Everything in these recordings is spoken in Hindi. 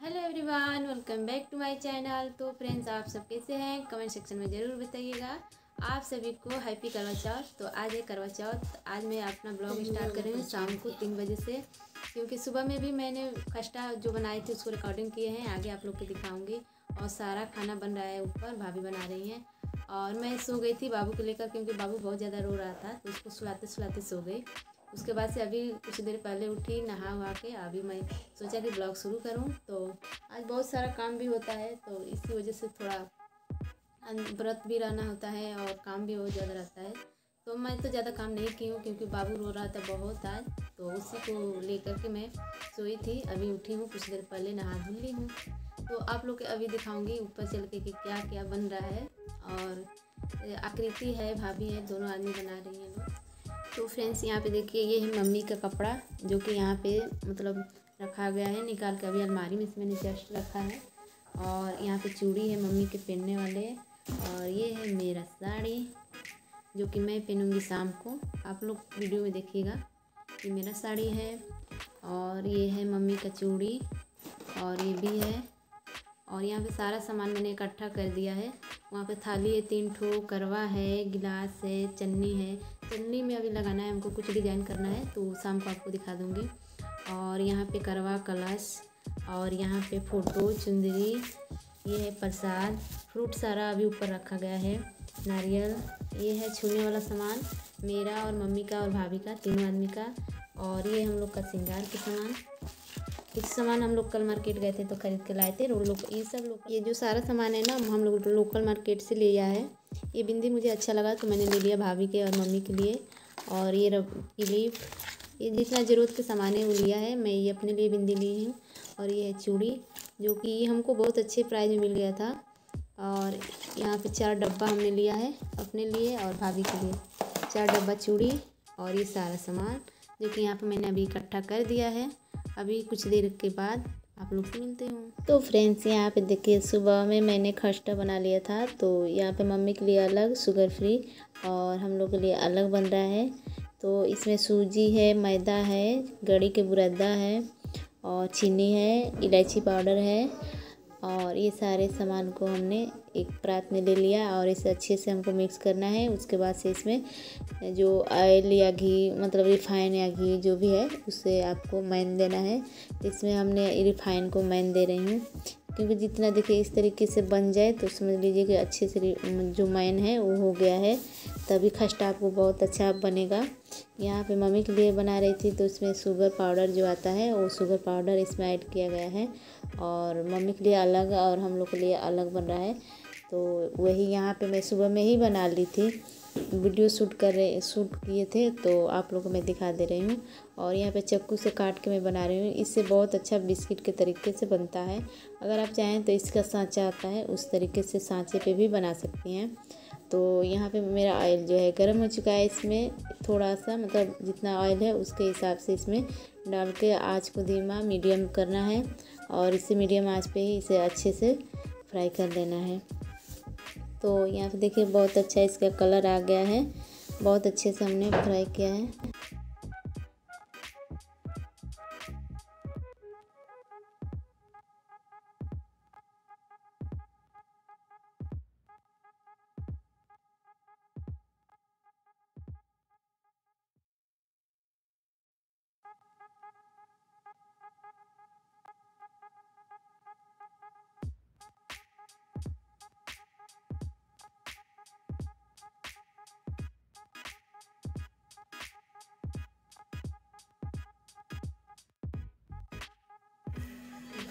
Hello everyone welcome back to my channel तो फ्रेंड्स आप सब कैसे हैं? कमेंट सेक्शन में ज़रूर बताइएगा। आप सभी को हैप्पी करवा चौथ तो आज है करवा चौथ आज मैं अपना ब्लॉग स्टार्ट कर रही हूँ शाम को तीन बजे से। क्योंकि सुबह में भी मैंने खस्ता जो बनाए थे उसको रिकॉर्डिंग किए हैं। आगे आप लोग को दिखाऊँगी। और सारा खाना बन रहा है ऊपर। भाभी बना रही हैं। और मैं सो गई थी बाबू को लेकर क्योंकि बाबू बहुत ज़्यादा रो रहा था। तो उसको सुलाते सुलाते सो गई। उसके बाद से अभी कुछ देर पहले उठी, नहा वहा के अभी मैं सोचा कि ब्लॉग शुरू करूँ। तो आज बहुत सारा काम भी होता है तो इसी वजह से थोड़ा व्रत भी रहना होता है और काम भी बहुत ज़्यादा रहता है। तो मैं तो ज़्यादा काम नहीं की हूँ क्योंकि बाबू रो रहा था बहुत आज तो उसी को लेकर के मैं सोई थी। अभी उठी हूँ, कुछ देर पहले नहा धुल ली हूँ। तो आप लोग अभी दिखाऊँगी ऊपर चल के कि क्या क्या बन रहा है और आकृति है, भाभी है, दोनों आदमी बना रही हैं। लोग तो फ्रेंड्स, यहाँ पे देखिए, ये है मम्मी का कपड़ा, जो कि यहाँ पे मतलब रखा गया है, निकाल के अभी अलमारी में इसमें जस्ट रखा है। और यहाँ पे चूड़ी है मम्मी के पहनने वाले। और ये है मेरा साड़ी, जो कि मैं पहनूँगी शाम को। आप लोग वीडियो में देखिएगा ये मेरा साड़ी है। और ये है मम्मी का चूड़ी। और ये भी है और यहाँ पे सारा सामान मैंने इकट्ठा कर दिया है। वहाँ पे थाली है, तीन ठो, करवा है, गिलास है, चन्नी है। चन्नी में अभी लगाना है, हमको कुछ डिज़ाइन करना है तो शाम को आपको दिखा दूँगी। और यहाँ पे करवा, कलश और यहाँ पे फ़ोटो, चुंदरी, ये है प्रसाद। फ्रूट सारा अभी ऊपर रखा गया है। नारियल, ये है छूने वाला सामान, मेरा और मम्मी का और भाभी का, तीनों आदमी का। और ये हम लोग का श्रृंगार के सामान। कुछ सामान हम लोग कल मार्केट गए थे तो खरीद के लाए थे। लोग ये सब लोग ये जो सारा सामान है ना, हम लोग लोकल मार्केट से ले लिया है। ये बिंदी मुझे अच्छा लगा तो मैंने ले लिया भाभी के और मम्मी के लिए। और ये क्लिप ये जितना ज़रूरत के सामान है वो लिया है। मैं ये अपने लिए बिंदी ली हूँ। और ये है चूड़ी, जो कि हमको बहुत अच्छे प्राइस में मिल गया था। और यहाँ पे चार डब्बा हमने लिया है अपने लिए और भाभी के लिए। चार डब्बा चूड़ी और ये सारा सामान, जो कि यहाँ पे मैंने अभी इकट्ठा कर दिया है। अभी कुछ देर के बाद आप लोग मिलते हूँ। तो फ्रेंड्स, यहाँ पे देखिए, सुबह में मैंने खस्ता बना लिया था तो यहाँ पे मम्मी के लिए अलग शुगर फ्री और हम लोग के लिए अलग बन रहा है। तो इसमें सूजी है, मैदा है, गड़ी के बुरदा है, और चीनी है, इलायची पाउडर है और ये सारे सामान को हमने एक परात में ले लिया और इसे अच्छे से हमको मिक्स करना है। उसके बाद से इसमें जो ऑयल या घी मतलब रिफाइन या घी जो भी है, उसे आपको मैन देना है। इसमें हमने रिफाइन को मैन दे रही हूँ। क्योंकि जितना देखिए इस तरीके से बन जाए तो समझ लीजिए कि अच्छे से जो मैन है, वो हो गया है। तभी खस्ता आपको बहुत अच्छा बनेगा। यहाँ पे मम्मी के लिए बना रही थी तो इसमें शुगर पाउडर जो आता है, वो शुगर पाउडर इसमें ऐड किया गया है। और मम्मी के लिए अलग और हम लोग के लिए अलग बन रहा है। तो वही यहाँ पे मैं सुबह में ही बना ली थी। वीडियो शूट कर रहे, शूट किए थे तो आप लोगों को मैं दिखा दे रही हूँ। और यहाँ पे चक्कू से काट के मैं बना रही हूँ। इससे बहुत अच्छा बिस्किट के तरीके से बनता है। अगर आप चाहें तो इसका सांचा आता है, उस तरीके से सांचे पे भी बना सकती हैं। तो यहाँ पे मेरा ऑयल जो है गर्म हो चुका है इसमें। थोड़ा सा मतलब जितना ऑयल है, उसके हिसाब से इसमें डाल के आँच को धीमा मीडियम करना है। और इसे मीडियम आँच पे ही इसे अच्छे से फ्राई कर लेना है। तो यहाँ पे देखिए बहुत अच्छा इसका कलर आ गया है। बहुत अच्छे से हमने फ्राई किया है।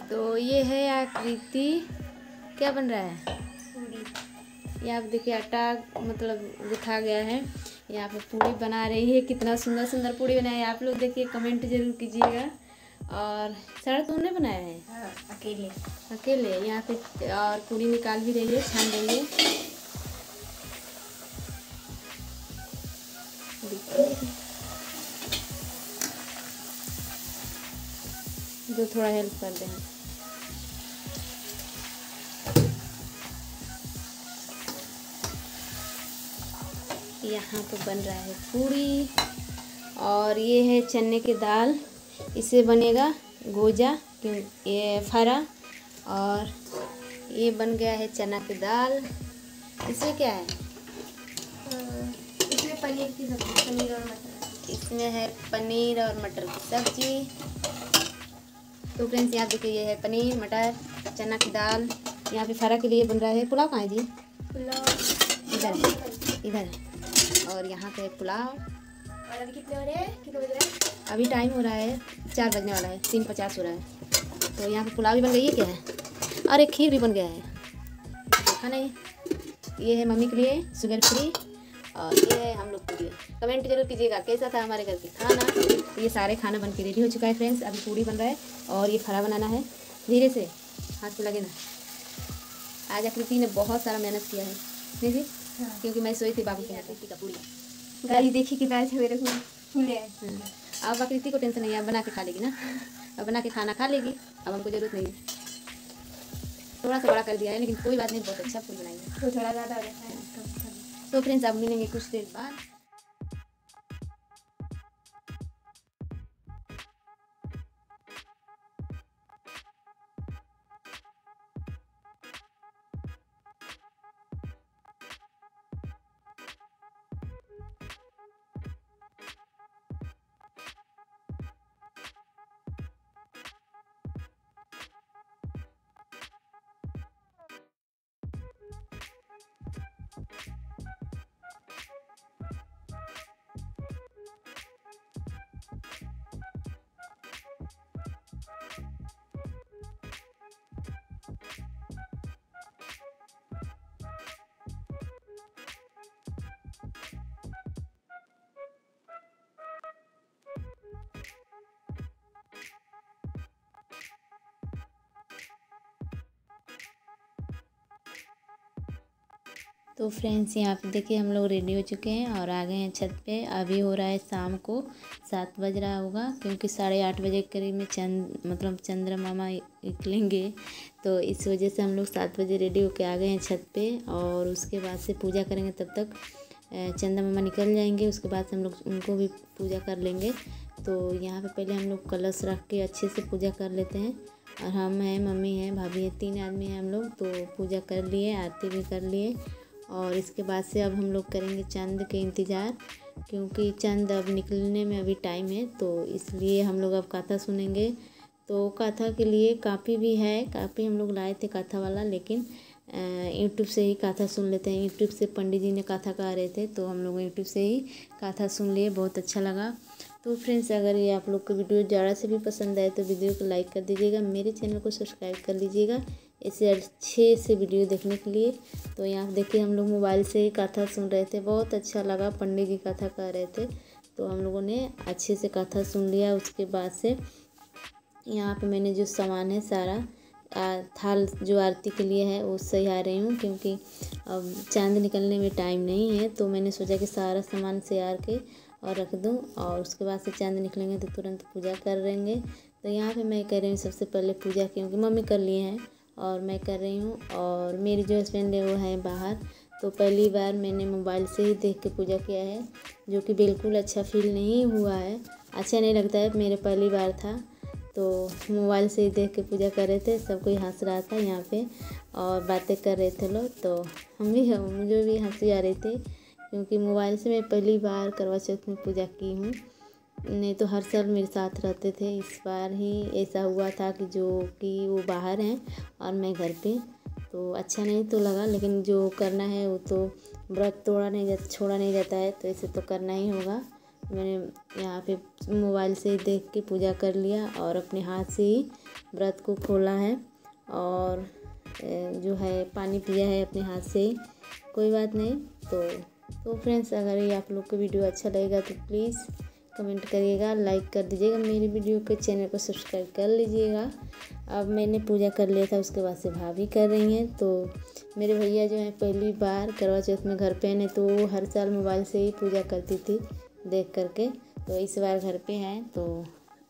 तो ये है आकृति क्या बन रहा है? यहाँ पे देखिए आटा मतलब दिखा गया है। यहाँ पे पूड़ी बना रही है। कितना सुंदर सुंदर पूड़ी बनाया है। आप लोग देखिए कमेंट ज़रूर कीजिएगा। और सारा तुमने बनाया है? हाँ, अकेले। अकेले? यहाँ पे और पूड़ी निकाल भी रही है छान रही है। जो थोड़ा हेल्प कर दें। यहाँ पे बन रहा है पूड़ी और ये है चने की दाल। इससे बनेगा गोजा ये फरा। और ये बन गया है चना की दाल। इसमें क्या है? इसमें पनीर की सब्ज़ी पनीर और मटर। इसमें है पनीर और मटर की सब्ज़ी। तो फ्रेंड्स यहाँ देखिए ये है पनीर मटर चना की दाल। यहाँ पे फरा के लिए बन रहा है। पुलाव कहाँ है जी? पुलाव। इधर है इधर है। और यहाँ पे पुलाव। और अभी कितने हो रहे हैं? कितने बज रहे हैं? अभी टाइम हो रहा है चार बजने वाला है तीन पचास हो रहा है। तो यहाँ पे पुलाव भी बन गई है क्या? है और एक खीर भी बन गया है। देखा नहीं? ये है मम्मी के लिए शुगर फ्री और ये है हम लोग के लिए। कमेंट ज़रूर कीजिएगा कैसा था हमारे घर के खाना? तो ये सारे खाना बन के रेडी हो चुका है फ्रेंड्स अभी पूड़ी बन रहा है और ये फरा बनाना है। धीरे से हाथ पे लगे ना। आज आकृति ने बहुत सारा मेहनत किया है। जी? हाँ। क्योंकि मैं सोई थी बाबू के आकृति का पूड़ी गाड़ी देखी कितना अच्छा मेरे को फूले हाँ। अब आकृति को टेंशन नहीं है बना के खा लेगी ना अब बना के खाना खा लेगी अब हमको ज़रूरत नहीं है थोड़ा सा बड़ा कर दिया है लेकिन कोई बात नहीं बहुत अच्छा फूल बनाएँगे तो थोड़ा ज़्यादा हो जाता है। तो फ्रेंड्स अब मिलेंगे कुछ देर बाद तो फ्रेंड्स, यहाँ पे देखिए हम लोग रेडी हो चुके हैं और आ गए हैं छत पे। अभी हो रहा है शाम को सात बज रहा होगा, क्योंकि साढ़े आठ बजे के करीब में चंद मतलब चंद्र मामा निकलेंगे। तो इस वजह से हम लोग सात बजे रेडी होके आ गए हैं छत पे और उसके बाद से पूजा करेंगे तब तक। चंदा मामा निकल जाएँगे, उसके बाद हम लोग उनको भी पूजा कर लेंगे। तो यहाँ पे पहले हम लोग कलश रख के अच्छे से पूजा कर लेते हैं। और हम हैं, मम्मी हैं, भाभी हैं, तीन आदमी हैं हम लोग तो पूजा कर लिए, आरती भी कर लिए। और इसके बाद से अब हम लोग करेंगे चंद के इंतज़ार, क्योंकि चंद अब निकलने में अभी टाइम है तो इसलिए हम लोग अब कथा सुनेंगे। तो कथा के लिए कापी भी है कापी हम लोग लाए थे कथा वाला, लेकिन यूट्यूब से ही कथा सुन लेते हैं। यूट्यूब से पंडित जी ने कथा कह रहे थे तो हम लोग यूट्यूब से ही कथा सुन लिए, बहुत अच्छा लगा। तो फ्रेंड्स अगर ये आप लोग को वीडियो ज़्यादा से भी पसंद आए तो वीडियो को लाइक कर दीजिएगा। मेरे चैनल को सब्सक्राइब कर लीजिएगा। ऐसे अच्छे से वीडियो देखने के लिए। तो यहाँ देखिए हम लोग मोबाइल से ही कथा सुन रहे थे। बहुत अच्छा लगा पंडित जी कथा कर रहे थे। तो हम लोगों ने अच्छे से कथा सुन लिया उसके बाद से। यहाँ पे मैंने जो सामान है सारा आ, थाल जो आरती के लिए है वो सही आ रही हूँ क्योंकि अब चाँद निकलने में टाइम नहीं है। तो मैंने सोचा कि सारा सामान तैयार के और रख दूँ और उसके बाद से चाँद निकलेंगे तो तुरंत पूजा कर लेंगे। तो यहाँ पे मैं कर रही हूँ सबसे पहले पूजा क्योंकि मम्मी कर लिए हैं। और मैं कर रही हूँ और मेरी जो हस्बैंड है, वो है बाहर। तो पहली बार मैंने मोबाइल से ही देख के पूजा किया है, जो कि बिल्कुल अच्छा फील नहीं हुआ है। अच्छा नहीं लगता है, मेरे पहली बार था। तो मोबाइल से ही देख के पूजा कर रहे थे, सब कोई हंस रहा था यहाँ पे और बातें कर रहे थे लोग। तो हम भी मुझे भी हँसी आ रही थी, क्योंकि मोबाइल से मैं पहली बार करवा चौथ में पूजा की हूँ। नहीं तो हर साल मेरे साथ रहते थे। इस बार ही ऐसा हुआ था कि जो कि वो बाहर हैं और मैं घर पे। तो अच्छा नहीं तो लगा, लेकिन जो करना है वो तो व्रत तोड़ा नहीं जाता छोड़ा नहीं जाता है तो ऐसे तो करना ही होगा। मैंने यहाँ पे मोबाइल से ही देख के पूजा कर लिया और अपने हाथ से ही व्रत को खोला है और जो है पानी पिया है अपने हाथ से ही। कोई बात नहीं तो तो फ्रेंड्स, अगर ये आप लोग को वीडियो अच्छा लगेगा तो प्लीज़ कमेंट करिएगा लाइक कर दीजिएगा, मेरी वीडियो के चैनल को सब्सक्राइब कर लीजिएगा। अब मैंने पूजा कर लिया था, उसके बाद से भाभी कर रही हैं तो मेरे भैया जो हैं पहली बार करवा चौथ में घर पे हैं तो वो हर साल मोबाइल से ही पूजा करती थी, देख करके। तो इस बार घर पे हैं तो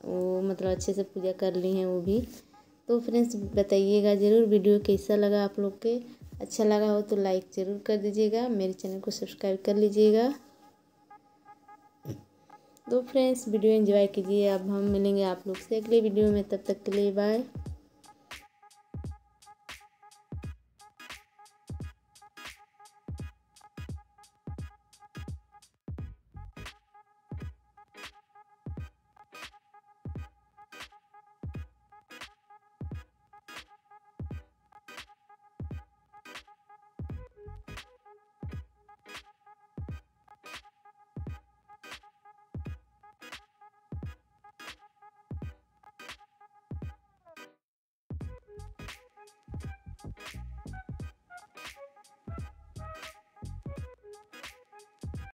वो मतलब अच्छे से पूजा कर ली हैं वो भी। तो फ्रेंड्स, बताइएगा ज़रूर वीडियो कैसा लगा आप लोग के। अच्छा लगा हो तो लाइक ज़रूर कर दीजिएगा, मेरे चैनल को सब्सक्राइब कर लीजिएगा। तो फ्रेंड्स, वीडियो एंजॉय कीजिए। अब हम मिलेंगे आप लोग से अगले वीडियो में। तब तक के लिए बाय।